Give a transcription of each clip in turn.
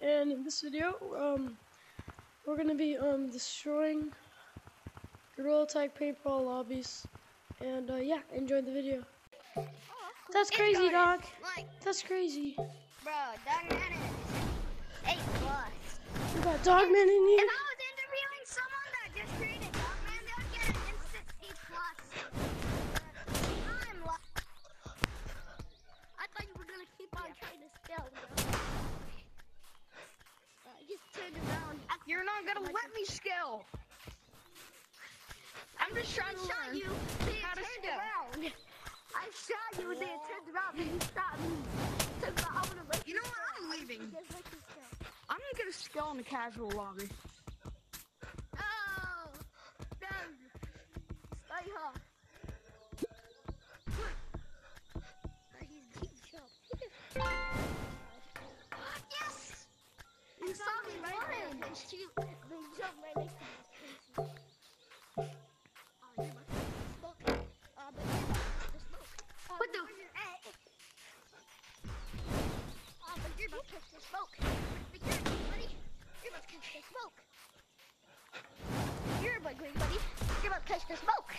and in this video, um, we're gonna be um destroying Gorilla Tag paintball lobbies, and uh, yeah, enjoy the video. That's crazy, dog. Like, That's crazy. bro, Dogman is A plus. You got Dogman in If here. Gonna let me scale. I'm just trying to learn. you, then you how to scale. around. I shot you, and then it turned around, then you shot me. So I would have let You know what? I'm leaving. Just let you scale. I'm gonna get a skill in the casual lobby. Catch the smoke. Be careful, buddy. You're about to catch the smoke. You're a big buddy. You're about to catch the smoke.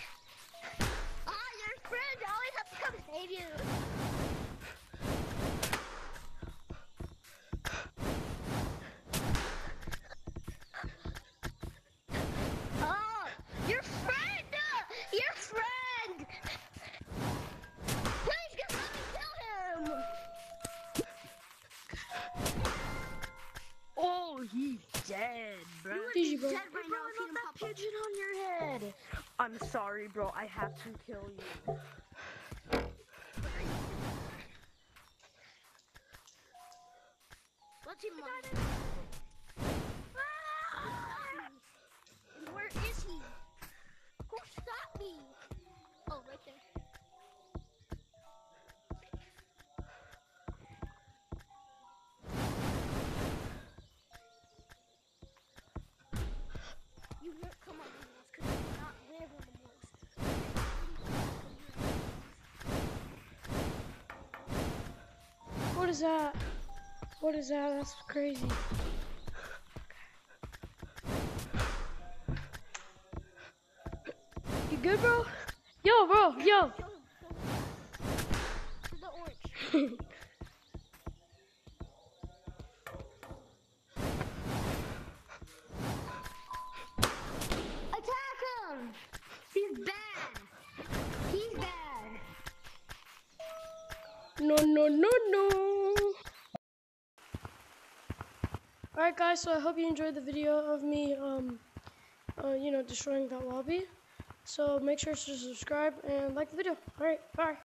Bro. Bro. Dead right now if you didn't pop pigeon on your head. I'm sorry, bro. I have to kill you. What's your money? And where is he? Who shot me? Oh, right there. Is that? What is that? That's crazy. You good, bro? Yo, bro, yo. Kill him, kill him. To the orange. Attack him! He's bad. He's bad. No, no, no, no. Alright, guys, so I hope you enjoyed the video of me, um, uh, you know, destroying that lobby. So make sure to subscribe and like the video. Alright, bye.